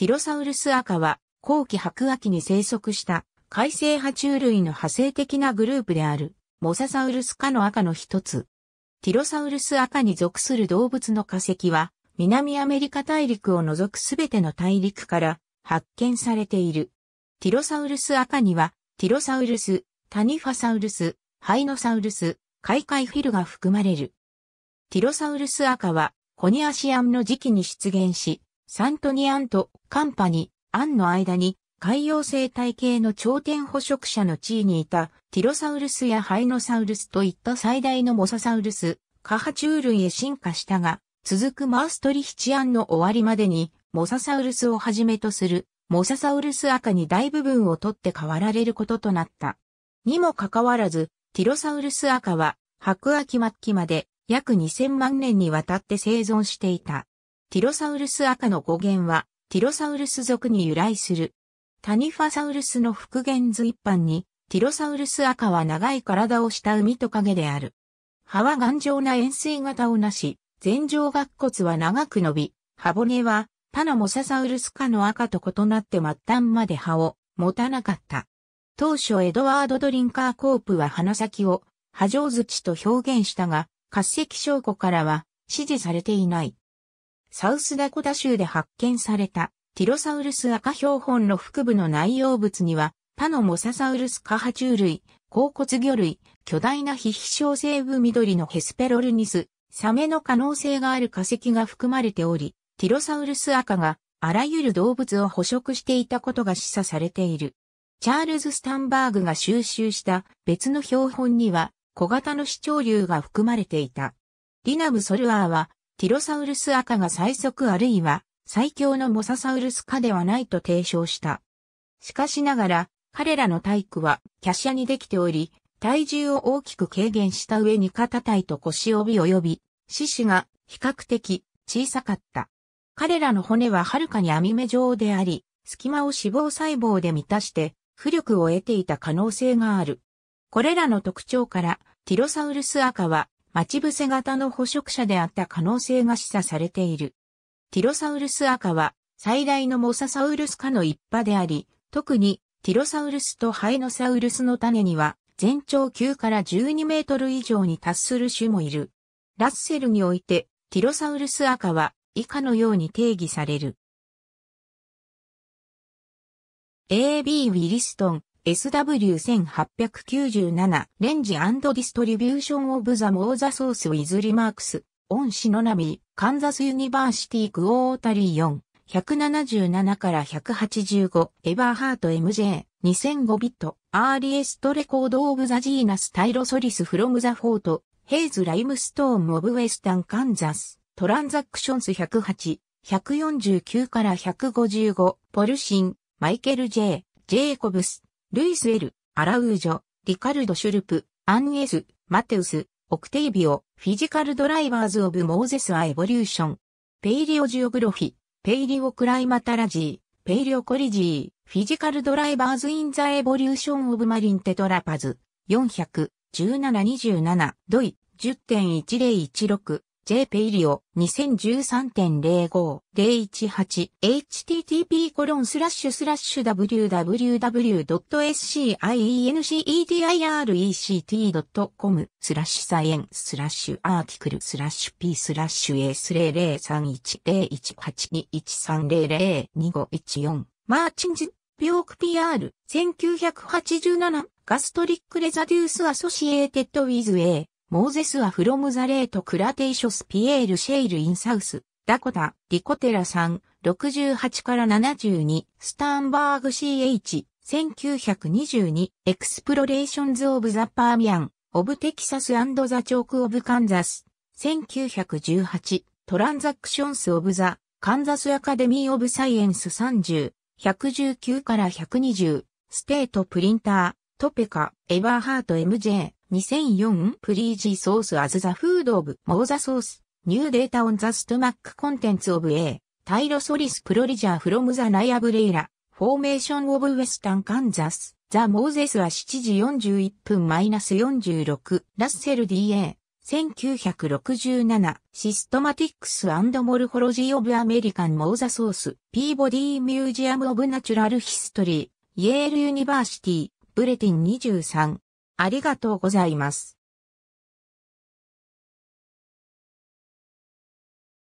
ティロサウルスアカは後期白亜紀に生息した海生爬虫類の派生的なグループであるモササウルス科の赤の一つ。ティロサウルス赤に属する動物の化石は南アメリカ大陸を除くすべての大陸から発見されている。ティロサウルス赤にはティロサウルス、タニファサウルス、ハイノサウルス、カイカイフィルが含まれる。ティロサウルス赤はコニアシアンの時期に出現し、サントニアンとカンパニ、アンの間に海洋生態系の頂点捕食者の地位にいたティロサウルスやハイノサウルスといった最大のモササウルス、カハチュウ類へ進化したが、続くマーストリヒチアンの終わりまでに、モササウルスをはじめとする、モササウルス赤に大部分を取って変わられることとなった。にもかかわらず、ティロサウルス赤は、白亜紀末期まで約2000万年にわたって生存していた。ティロサウルス赤の語源は、ティロサウルス属に由来する。タニファサウルスの復元図一般に、ティロサウルス赤は長い体をした海トカゲである。葉は頑丈な円錐型をなし、前上顎骨は長く伸び、歯骨は他のモササウルス科の赤と異なって末端まで葉を持たなかった。当初エドワード・ドリンカーコープは鼻先を波状土と表現したが、滑石証拠からは支持されていない。サウスダコタ州で発見されたティロサウルス赤標本の腹部の内容物には、他のモササウルス科爬虫類、甲骨魚類、巨大な非飛翔生部緑のヘスペロルニス、サメの可能性がある化石が含まれており、ティロサウルス赤があらゆる動物を捕食していたことが示唆されている。チャールズ・スタンバーグが収集した別の標本には小型の視聴竜が含まれていた。リナム・ソルアーはティロサウルス赤が最速あるいは最強のモササウルス科ではないと提唱した。しかしながら、彼らの体育は華奢にできており、体重を大きく軽減した上に肩体と腰帯及び、四肢が比較的小さかった。彼らの骨ははるかに網目状であり、隙間を脂肪細胞で満たして浮力を得ていた可能性がある。これらの特徴から、ティロサウルス赤は待ち伏せ型の捕食者であった可能性が示唆されている。ティロサウルス赤は最大のモササウルス科の一派であり、特にティロサウルスとハイノサウルスの種には全長9から12メートル以上に達する種もいる。ラッセルにおいてティロサウルス赤は以下のように定義される。AB ウィリストン SW1897 レンジディストリビューションオブザモーザソースウィズリマークスオンシノナミカンザスユニバーシティクオータリー4、177から185、エバーハート MJ、2005ビット、アーリエストレコードオブザジーナスタイロソリスフロムザフォート、ヘイズライムストーンオブウェスタンカンザス、トランザクションス108、149から155、ポルシン、マイケル J、ジェイコブス、ルイス L、アラウージョ、リカルド・シュルプ、アンエス、マテウス、オクテイビオ、フィジカルドライバーズオブモーゼスアエボリューション、ペイリオジオグロフィ、ペイリオクライマタラジー、ペイリオコリジー、フィジカルドライバーズインザエボリューションオブマリンテトラパズ、400、1727、ドイ、10.1016、J ペイリオ2013.05 018 http コロンスラッシュスラッシュ www.sciencederect.com スラッシュサイエンスラッシュアーティクルスラッシュ p スラッシュ s 0 0 3 1 0 1 8 2 1 3 0 0 2 5 1 4マーチンズ病気 PR 1987ガストリックレザデュースアソシエーテッドウィズ A モーゼスはフロムザレートクラテイショスピエールシェイルインサウス、ダコタ、リコテラさん、68から72、スターンバーグ CH、1922、エクスプロレーションズ・オブ・ザ・パーミャン、オブ・テキサス・アンドザ・チョーク・オブ・カンザス、1918、トランザクションス・オブ・ザ・カンザス・アカデミー・オブ・サイエンス30、119から120、ステート・プリンター、トペカ、エバーハート MJ、2004、プリージーソースアズザフードオブ、モーザソース、ニューデータオンザストマックコンテンツオブ A、タイロソリスプロリジャーフロムザナイアブレイラ、フォーメーションオブウェスタンカンザス、ザ・モーゼスは7時41分マイナス46、ラッセル DA、1967、 Systematics Morphology of American Mosasaurs、Peabody Museum of Natural History、Yale University、Bulletin 23。ありがとうございます。